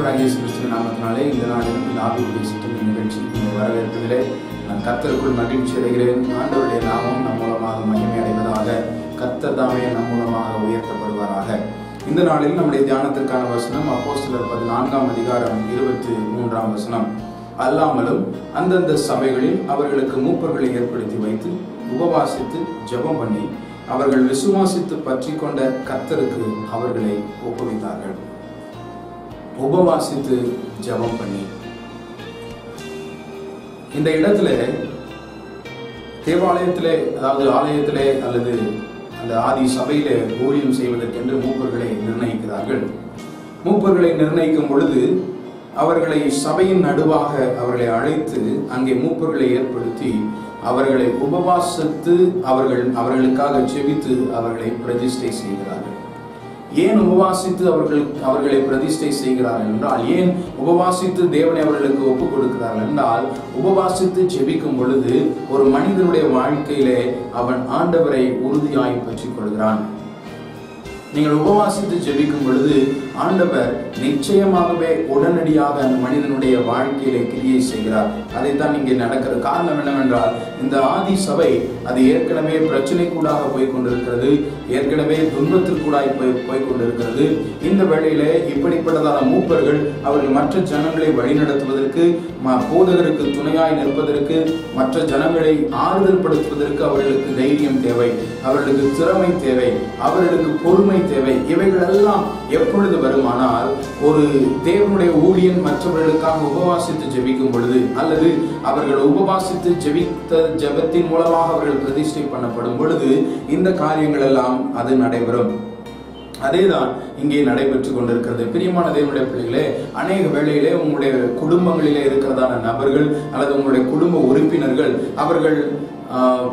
ஆண்டவராகிய இயேசு நாமத்தினாலே இந்த நாளிலும் இந்த ஆவிக்குரிய சித்தம் நிகழ்ச்சி இந்த வரவேற்பதிலே நான் கத்தருக்குள் மகிழ்ச்சி அடைகிறேன். ஆண்டவருடைய நாமம் நம் மூலமாக மகிமை அடைவதாக கத்தர் தாமே நம் மூலமாக உயர்த்தப்படுவாராக. இந்த நாளில் நம்முடைய தியானத்திற்கான வசனம் அப்போஸ்தலர் பதினான்காம் அதிகாரம் இருபத்தி மூன்றாம் வசனம். அல்லாமலும் அந்தந்த சபைகளில் அவர்களுக்கு மூப்பர்களை ஏற்படுத்தி வைத்து உபவாசித்து ஜெபம் பண்ணி அவர்கள் விசுவாசித்து பற்றி கொண்ட கத்தருக்கு அவர்களை ஒப்புவித்தார்கள். உபவாசித்து ஜெபம் பண்ணி. இந்த இடத்துல தேவாலயத்திலே அதாவது ஆலயத்திலே அல்லது அந்த ஆதி சபையிலே ஊழியம் செய்வதற்கென்று மூப்பர்களை நிர்ணயிக்கிறார்கள். மூப்பர்களை நிர்ணயிக்கும் பொழுது அவர்களை சபையின் நடுவாக அவர்களை அழைத்து அங்கே மூப்பர்களை ஏற்படுத்தி அவர்களை உபவாசித்து அவர்கள் அவர்களுக்காக ஜெபித்து அவர்களை பிரதிஷ்டை செய்கிறார்கள். ஏன் உபவாசித்து அவர்கள் அவர்களை பிரதிஷ்டை செய்கிறார்கள் என்றால் ஏன் உபவாசித்து தேவனை அவர்களுக்கு ஒப்புக் கொடுக்கிறார்கள் என்றால் உபவாசித்து ஜெபிக்கும் பொழுது ஒரு மனிதனுடைய வாழ்க்கையிலே அவன் ஆண்டவரை உறுதியாய் பற்றிக் கொள்கிறான் நீங்கள் உபவாசித்து ஜெபிக்கும் பொழுது ஆண்டவர் நிச்சயமாகவே உடனடியாக அந்த மனிதனுடைய வாழ்க்கையில கிரியை செய்கிறார். அதைத்தான் இங்கே நடக்கிற காரணம் என்னவென்றால் இந்த ஆதி சபை அது ஏற்கனவே பிரச்சனைக்கூடாக போய் கொண்டிருக்கிறது ஏற்கனவே துன்பத்திற்கூடாய் போய் போய் கொண்டிருக்கிறது இந்த வேளையிலே இப்படிப்பட்டதான மூப்பர்கள் அவர்கள் மற்ற ஜனங்களை வழிநடத்துவதற்கு ம- போதகருக்கு துணையாய் நிற்பதற்கு மற்ற ஜனங்களை ஆறுதல் படுத்துவதற்கு அவர்களுக்கு தைரியம் தேவை அவர்களுக்கு திறமை தேவை அவர்களுக்கு பொறுமை தேவை. இவைகள் எல்லாம் எப்பொழுது வருமானால் ஒரு தேவனுடைய ஊழியன் மற்றவர்களுக்காக உபவாசித்து ஜெபிக்கும் பொழுது அல்லது அவர்கள் உபவாசித்து ஜெபித்த ஜெபத்தின் மூலமாக அவர்கள் பிரதிஷ்டை பண்ணப்படும் பொழுது இந்த காரியங்கள் எல்லாம் அது நடைபெறும். அதேதான் இங்கே நடைபெற்று கொண்டிருக்கிறது. பிரியமான தேவனுடைய பிள்ளைகளே அநேக வேளையிலே உங்களுடைய குடும்பங்களிலே இருக்கிறதான நபர்கள் அல்லது உங்களுடைய குடும்ப உறுப்பினர்கள் அவர்கள் ஆஹ்,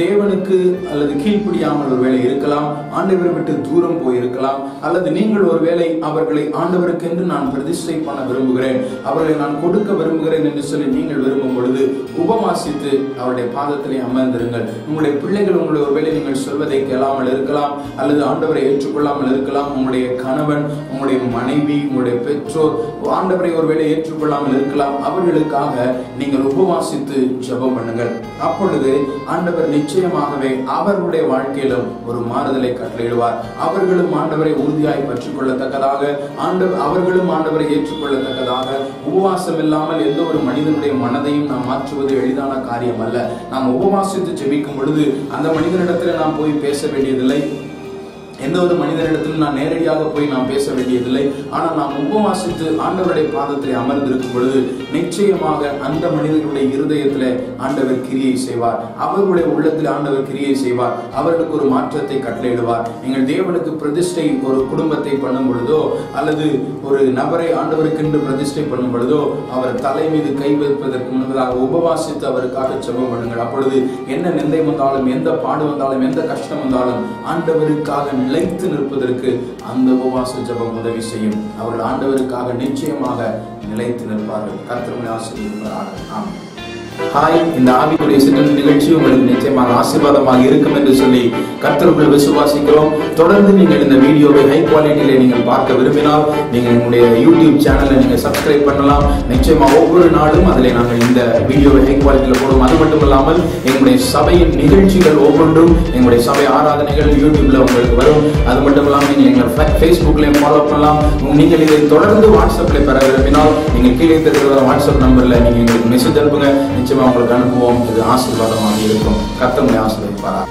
தேவனுக்கு அல்லது கீழ்ப்படியாமல் ஒரு வேலை இருக்கலாம் ஆண்டவரை விட்டு தூரம் போயிருக்கலாம் அல்லது நீங்கள் ஒருவேளை அவர்களை ஆண்டவருக்கு என்று நான் பிரதிஷ்டை பண்ண விரும்புகிறேன் அவர்களை நான் கொடுக்க விரும்புகிறேன் என்று சொல்லி நீங்கள் விரும்பும் பொழுது உபவாசித்து அவருடைய பாதத்திலே அமர்ந்திருங்கள். உங்களுடைய பிள்ளைகள் உங்களுடைய ஒருவேளை நீங்கள் சொல்வதை கேளாமல் இருக்கலாம் அல்லது ஆண்டவரை ஏற்றுக்கொள்ளாமல் இருக்கலாம். உங்களுடைய கணவன் உங்களுடைய மனைவி உங்களுடைய பெற்றோர் ஆண்டவரை ஒருவேளை ஏற்றுக்கொள்ளாமல் இருக்கலாம். அவர்களுக்காக நீங்கள் உபவாசித்து ஜெபம் பண்ணுங்கள். அப்பொழுது ஆண்டவர் நிச்சயமாகவே அவர்களுடைய வாழ்க்கையிலும் ஒரு மாறுதலை கட்டளையிடுவார். அவர்களும் ஆண்டவரை உறுதியாய் பற்றிக் கொள்ளத்தக்கதாக ஆண்டவர் அவர்களும் ஆண்டவரை ஏற்றுக்கொள்ளத்தக்கதாக. உபவாசம் இல்லாமல் எந்த ஒரு மனிதனுடைய மனதையும் நாம் மாற்றுவது எளிதான காரியம் அல்ல நாம் உபவாசித்து ஜெபிக்கும் பொழுது அந்த மனிதனிடத்தில் நாம் போய் பேச வேண்டியதில்லை. எந்த ஒரு மனிதனிடத்திலும் நான் நேரடியாக போய் நான் பேச வேண்டியதில்லை. ஆனால் நாம் உபவாசித்து ஆண்டவருடைய பாதத்தில் அமர்ந்திருக்கும் பொழுது நிச்சயமாக அந்த மனிதனுடைய இருதயத்தில் ஆண்டவர் கிரியை செய்வார். அவர்களுடைய உள்ளத்தில் ஆண்டவர் கிரியை செய்வார். அவர்களுக்கு ஒரு மாற்றத்தை கட்டளையிடுவார். நீங்கள் தேவனுக்கு பிரதிஷ்டை ஒரு குடும்பத்தை பண்ணும் பொழுதோ அல்லது ஒரு நபரை ஆண்டவருக்கென்று பிரதிஷ்டை பண்ணும் பொழுதோ அவர் தலை மீது கை வைப்பதற்கு முன்பதாக உபவாசித்து அவருக்காக ஜெபம் பண்ணுங்கள். அப்பொழுது என்ன நிந்தை வந்தாலும் எந்த பாடு வந்தாலும் எந்த கஷ்டம் வந்தாலும் ஆண்டவருக்காக நிலைத்து நிற்பதற்கு அந்த உபவாச ஜெபம் உதவி செய்யும். அவர்கள் ஆண்டவருக்காக நிச்சயமாக நிலைத்து நிற்பார்கள். கர்த்தருடைய ஆகும் ஆமாம் ஹாய் இந்த ஆவிக்குரிய சிற்றல் நிகழ்ச்சி உங்களுக்கு நிச்சயமாக ஆசீர்வாதமாக இருக்கும் என்று சொல்லி கர்த்தருக்குள் விசுவாசிக்கிறோம். தொடர்ந்து நீங்கள் இந்த வீடியோவை ஹை குவாலிட்டியில நீங்கள் பார்க்க விரும்பினால் நீங்கள் எங்களுடைய யூடியூப் சேனலை நீங்கள் சப்ஸ்கிரைப் பண்ணலாம். நிச்சயமாக ஒவ்வொரு நாளும் அதில் நாங்கள் இந்த வீடியோவை ஹை குவாலிட்டியில் போடுவோம். அது மட்டும் இல்லாமல் எங்களுடைய சபையின் நிகழ்ச்சிகள் ஒவ்வொன்றும் எங்களுடைய சபை ஆராதனைகள் யூடியூப்ல உங்களுக்கு வரும். அது மட்டும் இல்லாமல் நீங்கள் எங்களை ஃபேஸ்புக்லையும் ஃபாலோ பண்ணலாம். நீங்கள் இதை தொடர்ந்து வாட்ஸ்அப்ல பெற விரும்பினால் நீங்கள் கீழே தெரிவிக்கிற வாட்ஸ்அப் நம்பர்ல நீங்க எங்களுக்கு மெசேஜ் அனுப்புங்க. நிச்சயமா உங்களுக்கு அனுபவம் இது ஆசீர்வாதமாக இருக்கும். கர்த்தங்களை ஆசீர்வதிப்பாரா?